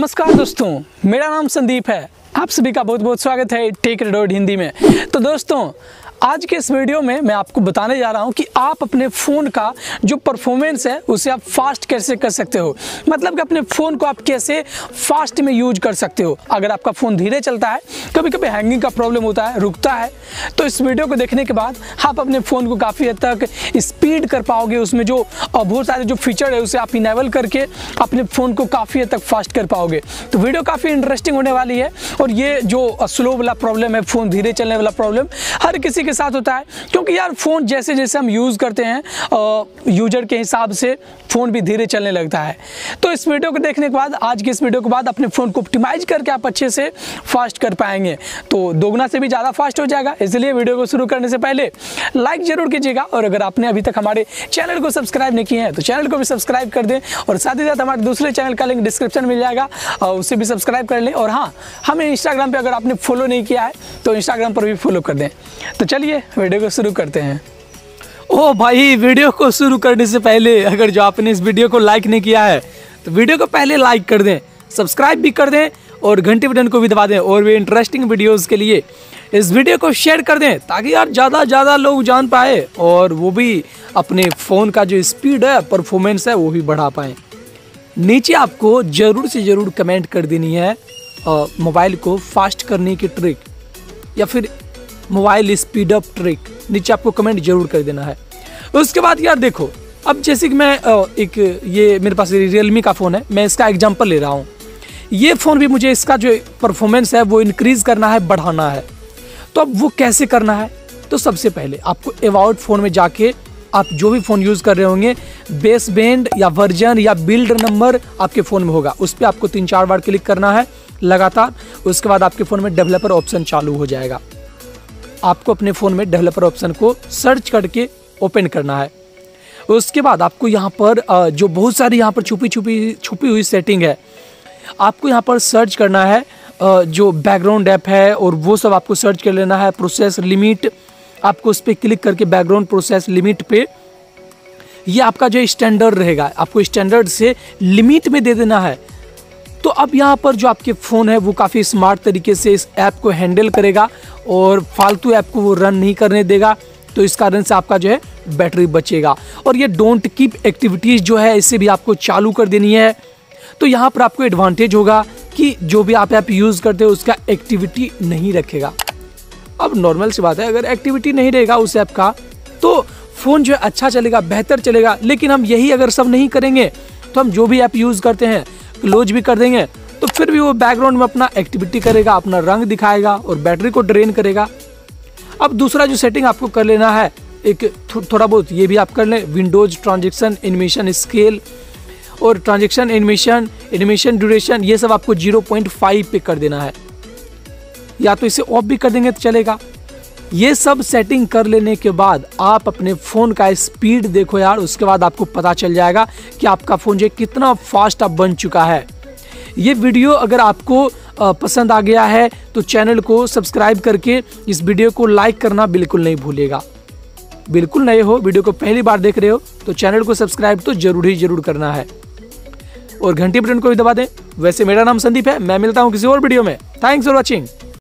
नमस्कार दोस्तों, मेरा नाम संदीप है। आप सभी का बहुत बहुत स्वागत है टेक रेडोड हिंदी में। तो दोस्तों आज के इस वीडियो में मैं आपको बताने जा रहा हूँ कि आप अपने फ़ोन का जो परफॉर्मेंस है, उसे आप फास्ट कैसे कर सकते हो? मतलब कि अपने फ़ोन को आप कैसे फास्ट में यूज़ कर सकते हो? अगर आपका फ़ोन धीरे चलता है कभी कभी हैंगिंग का प्रॉब्लम होता है, रुकता है तो इस वीडियो को देखने के बाद आप अपने फ़ोन को काफ़ी हद तक स्पीड कर पाओगे। उसमें जो बहुत सारे जो फीचर है, उसे आप इनेबल करके अपने फ़ोन को काफ़ी हद तक फास्ट कर पाओगे। तो वीडियो काफ़ी इंटरेस्टिंग होने वाली है और ये जो स्लो वाला प्रॉब्लम है, फ़ोन धीरे चलने वाला प्रॉब्लम हर किसी के साथ होता है? क्योंकि यार फ़ोन जैसे जैसे हम यूज़ करते हैं यूज़र के हिसाब से फ़ोन भी धीरे चलने लगता है। तो इस वीडियो को देखने के बाद, आज की इस वीडियो के बाद अपने फ़ोन को ऑप्टिमाइज करके आप अच्छे से फास्ट कर पाएँगे। तो दोगुना से भी ज़्यादा फास्ट हो जाएगा, इसलिए वीडियो को शुरू करने से पहले लाइक ज़रूर कीजिएगा। और अगर आपने अभी तक हमारे चैनल को सब्सक्राइब नहीं किया है तो चैनल को भी सब्सक्राइब कर दें। और साथ ही साथ हमारे दूसरे चैनल का लिंक डिस्क्रिप्शन मिल जाएगा उसे भी सब्सक्राइब कर लें। और हाँ हमें इंस्टाग्राम पर अगर आपने फॉलो नहीं किया है तो इंस्टाग्राम पर भी फॉलो कर दें। तो चलिए वीडियो को शुरू करते हैं। ओ भाई, वीडियो को शुरू करने से पहले अगर जो आपने इस वीडियो को लाइक नहीं किया है तो वीडियो को पहले लाइक कर दें सब्सक्राइब भी कर दें और घंटे बटन को भी दबा दें और भी इंटरेस्टिंग वीडियोस के लिए इस वीडियो को शेयर कर दें ताकि यार ज़्यादा ज़्यादा लोग जान पाए और वो भी अपने फ़ोन का जो स्पीड है परफॉर्मेंस है, वो भी बढ़ा पाएँ। नीचे आपको ज़रूर से ज़रूर कमेंट कर देनी है मोबाइल को फास्ट करने की ट्रिक या फिर मोबाइल स्पीड अप ट्रिक नीचे आपको कमेंट ज़रूर कर देना है। उसके बाद यार देखो, अब जैसे कि मैं एक ये मेरे पास रियलमी का फ़ोन है, मैं इसका एग्जांपल ले रहा हूँ। ये फ़ोन भी मुझे इसका जो परफॉर्मेंस है वो इनक्रीज़ करना है, बढ़ाना है। तो अब वो कैसे करना है? तो सबसे पहले आपको एवाउट फ़ोन में जाके आप जो भी फ़ोन यूज़ कर रहे होंगे बेस बैंड या वर्जन या बिल्ड नंबर आपके फ़ोन में होगा। उस पर आपको तीन चार बार क्लिक करना है, लगातार। उसके बाद आपके फ़ोन में डेवलपर ऑप्शन चालू हो जाएगा। आपको अपने फ़ोन में डेवलपर ऑप्शन को सर्च करके ओपन करना है। उसके बाद आपको यहाँ पर जो बहुत सारी यहाँ पर छुपी छुपी छुपी हुई सेटिंग है, आपको यहाँ पर सर्च करना है जो बैकग्राउंड ऐप है और वो सब आपको सर्च कर लेना है प्रोसेस लिमिट आपको उस पर क्लिक करके बैकग्राउंड प्रोसेस लिमिट पे ये आपका जो स्टैंडर्ड रहेगा, आपको स्टैंडर्ड से लिमिट में दे देना है। तो अब यहाँ पर जो आपके फ़ोन है, वो काफ़ी स्मार्ट तरीके से इस ऐप को हैंडल करेगा और फालतू ऐप को वो रन नहीं करने देगा तो इस कारण से आपका जो है बैटरी बचेगा। और ये डोंट कीप एक्टिविटीज़ जो है, इसे भी आपको चालू कर देनी है। तो यहाँ पर आपको एडवांटेज होगा कि जो भी आप ऐप यूज़ करते हो, उसका एक्टिविटी नहीं रखेगा। अब नॉर्मल सी बात है, अगर एक्टिविटी नहीं रहेगा उस ऐप का तो फ़ोन जो है अच्छा चलेगा, बेहतर चलेगा। लेकिन हम यही अगर सब नहीं करेंगे तो हम जो भी ऐप यूज़ करते हैं क्लोज भी कर देंगे तो फिर भी वो बैकग्राउंड में अपना एक्टिविटी करेगा अपना रंग दिखाएगा और बैटरी को ड्रेन करेगा। अब दूसरा जो सेटिंग आपको कर लेना है एक थो, थोड़ा बहुत ये भी आप कर लें विंडोज़ ट्रांजेक्शन एनिमेशन स्केल और ट्रांजेक्शन एनिमेशन एनिमेशन ड्यूरेशन ये सब आपको 0.5 पे कर देना है। या तो इसे ऑफ़ भी कर देंगे तो चलेगा। ये सब सेटिंग कर लेने के बाद आप अपने फ़ोन का स्पीड देखो यार, उसके बाद आपको पता चल जाएगा कि आपका फ़ोन जो कितना फास्ट अब बन चुका है। ये वीडियो अगर आपको पसंद आ गया है तो चैनल को सब्सक्राइब करके इस वीडियो को लाइक करना बिल्कुल नहीं भूलेगा। बिल्कुल नए हो वीडियो को पहली बार देख रहे हो तो चैनल को सब्सक्राइब तो ज़रूर ही ज़रूर करना है। और घंटी बटन को भी दबा दें। वैसे मेरा नाम संदीप है, मैं मिलता हूँ किसी और वीडियो में। Thanks for watching